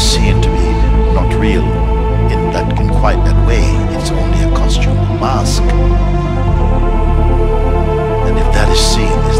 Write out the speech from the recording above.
is seen to be not real in that in quite that way. It's only a costume, a mask. And if that is seen as